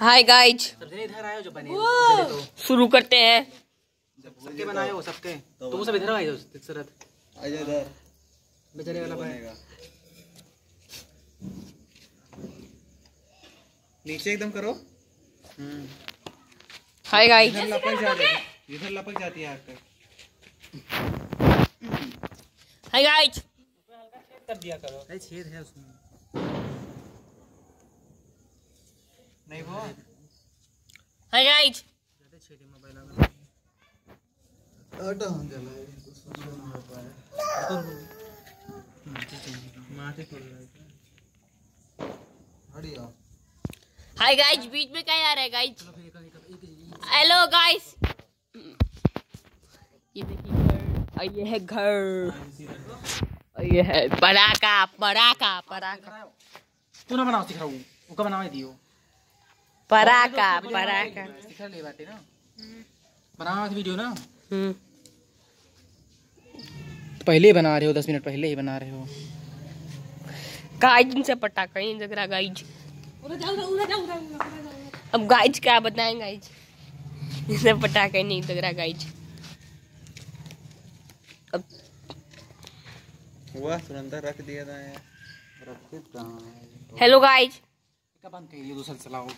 हाय guys इधर आयो जो बने तो शुरू करते हैं। सबके बनाए हो सबके? तो वो सब इधर आए हो सरत आजा इधर। बेचारे वाला बने नीचे एकदम करो। हम्म। हाय गाइज़ इधर लपक जाती है। इधर लपक जाती है आकर हाय गाइज़ कर दिया करो। छेद है उसमें नहीं वो हाय गाइज़ ज़्यादा छेद है मोबाइल में हटा हम चला माथे खोल रहा है हटिया हाय गाइज़ बीच में क्या आ रहा है एक हेलो गाइस ये देखिए ये है घर। ये है पराका पराका पराका तू बनाओ सिख रहा दियो। पराका पराका। सिखा ले बाटे ना। बनावा वीडियो ना। हम्म। तो पहले ही बना रहे हो दस मिनट पहले ही बना रहे हो। गाइज़ इनसे पटाखा नहीं लग रहा गाइज़। अब गाइज़ क्या बताएँ गाइज़? इनसे पटाखा नहीं लग रहा गाइज़। अब हुआ सुरेंद्र रख दिया था यार। रख कहाँ हेलो गाइज़। का बंद कर दियो दूसरा चलाओ।